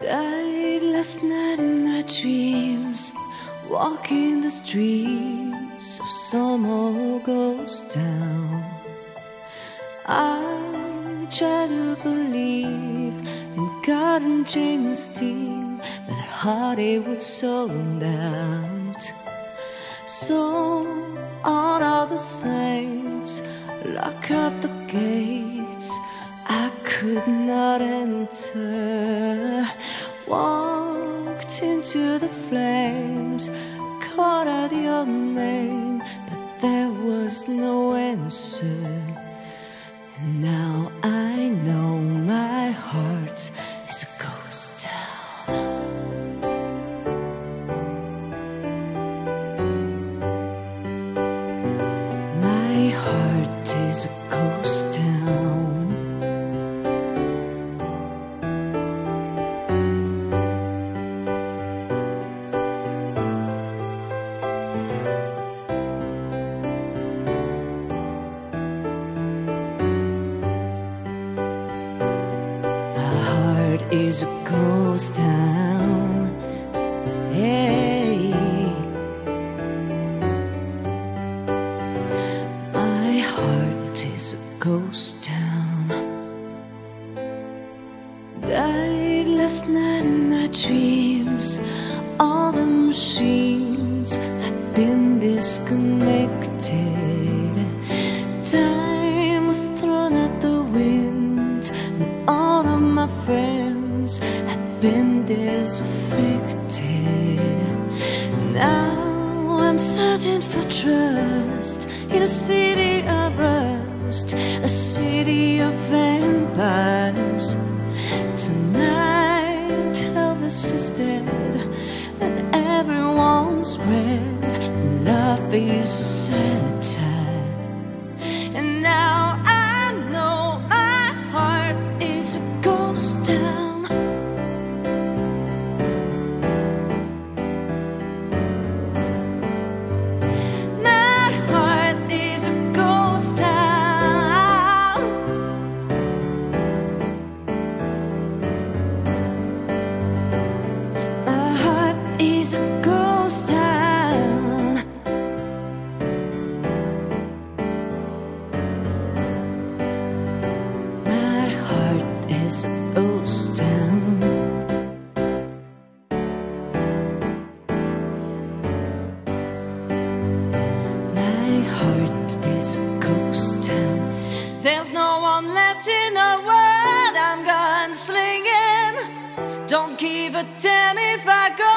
Died last night in my dreams, walking the streets of some old ghost town. I try to believe in God and James Dean, but Hollywood sold out. So on all the saints lock up the gates. I could not enter. Into the flames, called out your name, but there was no answer. And now I know my heart is a ghost town. My heart is a ghost is a ghost town. Hey. My heart is a ghost town. Died last night in my dreams. All the machines have been disconnected. Time been disaffected. Now I'm searching for trust in a city of rust, a city of vampires. Tonight, Elvis is dead, and everyone's red. Love is a satire. And now heart is a ghost town. My heart is a ghost town. There's no one left in the world. I'm gone slinging. Don't give a damn if I go.